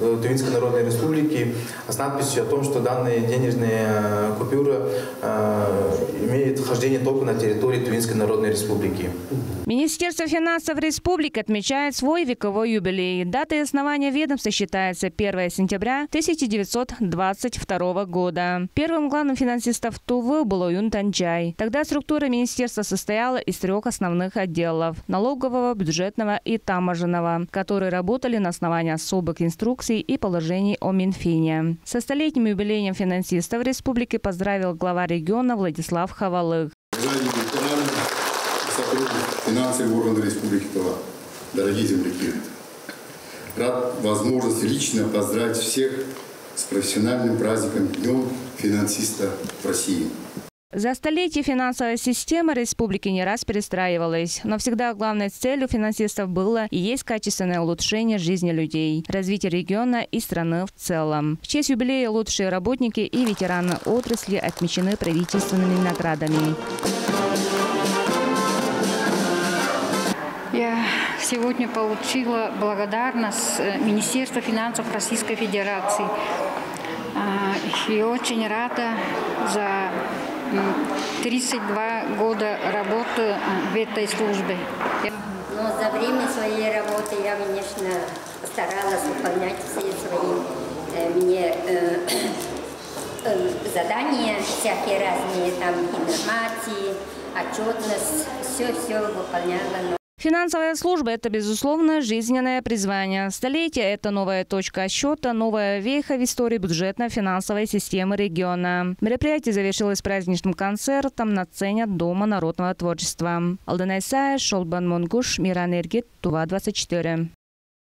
Тувинской Народной Республики с надписью о том, что данные денежные э, купюры имеют хождение только на территории Тувинской Народной Республики. Министерство финансов республики отмечает свой вековой юбилей. Датой основания ведомства считается 1 сентября 1922 года. Первым главным финансистом Тувы был Уюн Танчай. Тогда структура министерства состояла из трех основных отделов – налогового, бюджетного и таможенного, которые работали на основании особых инструкций и положений о Минфине. Со столетним юбилеем финансистов республики поздравил глава региона Владислав Хавалых. Ветераны и сотрудники финансовых органов Республики Тыва, дорогие земляки, рад возможности лично поздравить всех с профессиональным праздником Днем финансиста в России. За столетие финансовая система республики не раз перестраивалась, но всегда главной целью финансистов было и есть качественное улучшение жизни людей, развитие региона и страны в целом. В честь юбилея лучшие работники и ветераны отрасли отмечены правительственными наградами. Я сегодня получила благодарность э, Министерства финансов Российской Федерации. А, И очень рада за 32 года работы в этой службе. Но за время своей работы я, конечно, старалась выполнять все свои э, мне э, э, задания, всякие разные, там, информации, отчетность, все-все выполняла. Финансовая служба – это, безусловно, жизненное призвание. Столетие – это новая точка отсчета, новая веха в истории бюджетно-финансовой системы региона. Мероприятие завершилось праздничным концертом на сцене Дома народного творчества. Алтынай Сая, Шолбан Монгуш, Миран Эргит, Тува-24.